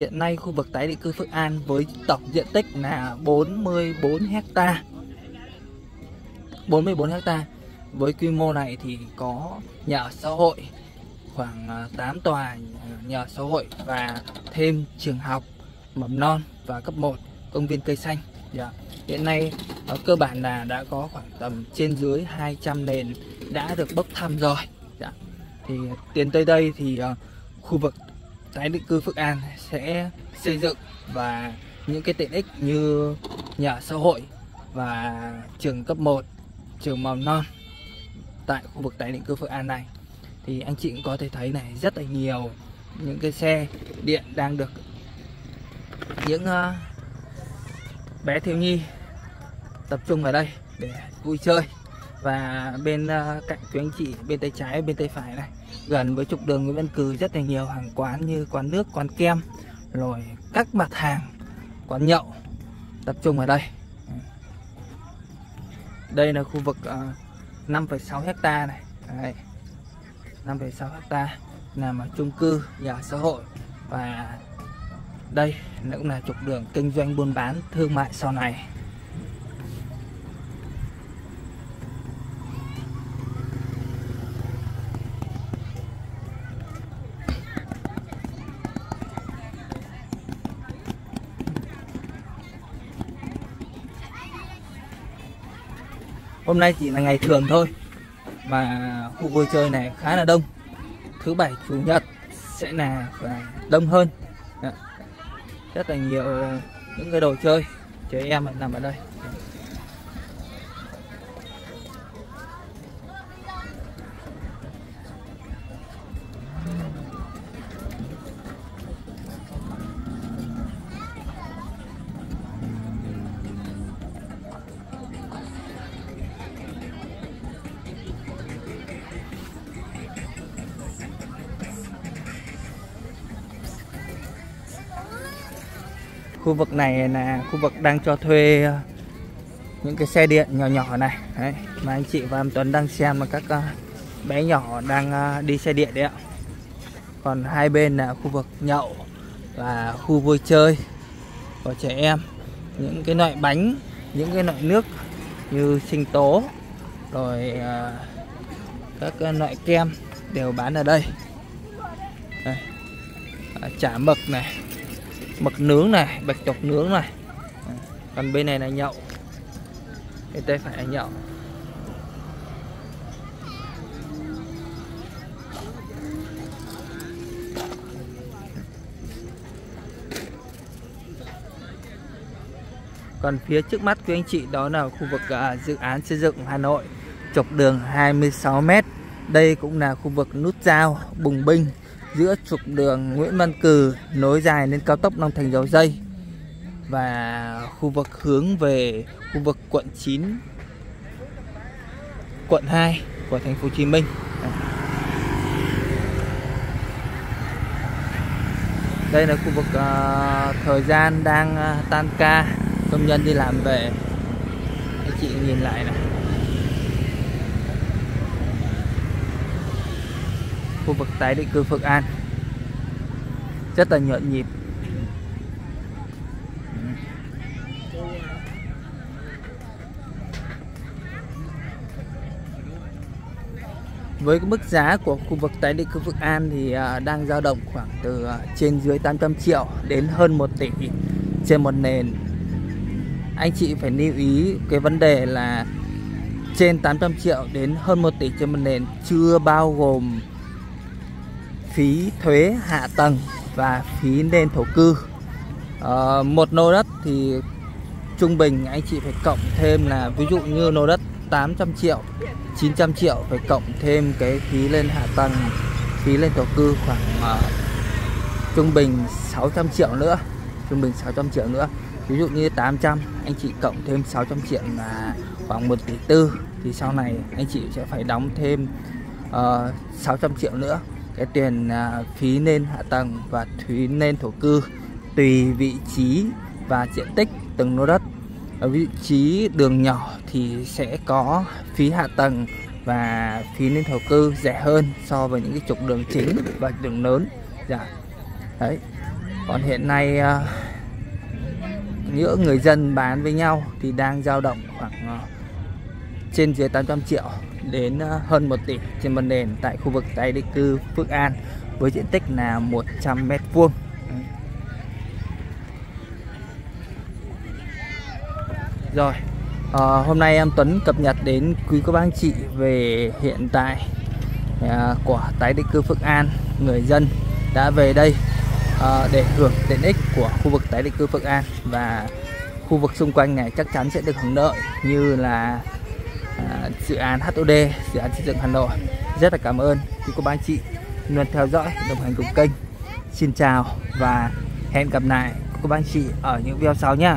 Hiện nay khu vực tái định cư Phước An với tổng diện tích là 44 hecta 44 hecta Với quy mô này thì có nhà ở xã hội khoảng à, 8 tòa à, nhà ở xã hội và thêm trường học mầm non và cấp 1 công viên cây xanh. Dạ. Hiện nay ở cơ bản là đã có khoảng tầm trên dưới 200 nền đã được bốc thăm rồi. Dạ. Thì tiến tới đây thì khu vực tái định cư Phước An sẽ xây dựng và những cái tiện ích như nhà xã hội và trường cấp 1, trường mầm non tại khu vực tái định cư Phước An này. Thì anh chị cũng có thể thấy này rất là nhiều những cái xe điện đang được những uh, bé thiếu nhi tập trung ở đây để vui chơi và bên uh, cạnh quý anh chị bên tay trái bên tay phải này gần với trục đường Nguyễn Văn Cừ rất là nhiều hàng quán như quán nước quán kem rồi các mặt hàng quán nhậu tập trung ở đây. Đây là khu vực uh, 5,6 hecta này. Đấy. 5,6 hecta nằm ở chung cư nhà xã hội. Và đây cũng là trục đường kinh doanh buôn bán thương mại sau này. Hôm nay chỉ là ngày thường thôi Và khu vui chơi này khá là đông. Thứ bảy, chủ nhật sẽ là đông hơn. Dạ. Rất là nhiều ờ, những cái đồ chơi Trẻ em nằm ở đây. Khu vực này là khu vực đang cho thuê ờ, những cái xe điện nhỏ nhỏ này. Đấy, mà anh chị và em Tuấn đang xem là các ờ, bé nhỏ đang ờ, đi xe điện đấy ạ. Còn hai bên là khu vực nhậu và khu vui chơi của trẻ em. Những cái loại bánh những cái loại nước như sinh tố rồi các loại kem đều bán ở đây, đây. chả mực này mực nướng này bạch tuộc nướng này. Còn bên này là nhậu. Bên tay phải là nhậu. Còn phía trước mắt của anh chị đó là khu vực uh, dự án xây dựng Hà Nội trục đường 26m. Đây cũng là khu vực nút giao Bùng Binh giữa trục đường Nguyễn Văn Cừ nối dài lên cao tốc Long Thành Dầu Dây và khu vực hướng về khu vực quận 9 quận 2 của thành phố Hồ Chí Minh. Đây là khu vực uh, thời gian đang uh, tan ca, công nhân đi làm về. Anh chị nhìn lại này. Khu vực tái định cư Phước An. Rất là nhộn nhịp. Với cái mức giá của khu vực tái định cư Phước An thì à, đang dao động khoảng từ à, trên dưới 800 triệu đến hơn 1 tỷ trên một nền. Anh chị phải lưu ý cái vấn đề là trên 800 triệu đến hơn 1 tỷ trên một nền chưa bao gồm phí thuế hạ tầng và phí nền thổ cư. À, một lô đất thì trung bình anh chị phải cộng thêm là ví dụ như lô đất 800 triệu 900 triệu phải cộng thêm cái phí lên hạ tầng phí lên thổ cư khoảng uh, trung bình 600 triệu nữa trung bình 600 triệu nữa. Ví dụ như 800 anh chị cộng thêm 600 triệu là khoảng 1 tỷ tư. Thì sau này anh chị sẽ phải đóng thêm ờ, uh, 600 triệu nữa cái tiền à, phí lên hạ tầng và phí lên thổ cư tùy vị trí và diện tích từng lô đất. Ở vị trí đường nhỏ thì sẽ có phí hạ tầng và phí lên thổ cư rẻ hơn so với những cái trục đường chính và đường lớn. Dạ. Đấy. Còn hiện nay à, giữa người dân bán với nhau thì đang dao động khoảng à, trên dưới 800 triệu đến ờ, hơn 1 tỷ trên một nền tại khu vực tái định cư Phước An với diện tích là 100 mét vuông. Rồi, à, hôm nay em Tuấn cập nhật đến quý cô bác anh chị về hiện tại à, của tái định cư Phước An, người dân đã về đây à, để hưởng tiện ích của khu vực tái định cư Phước An và khu vực xung quanh này chắc chắn sẽ được hưởng lợi như là dự án HOD, dự án xây dựng Hà Nội. Rất là cảm ơn quý cô bác anh chị luôn theo dõi đồng hành cùng kênh. Xin chào và hẹn gặp lại cô bác anh chị ở những video sau nhé.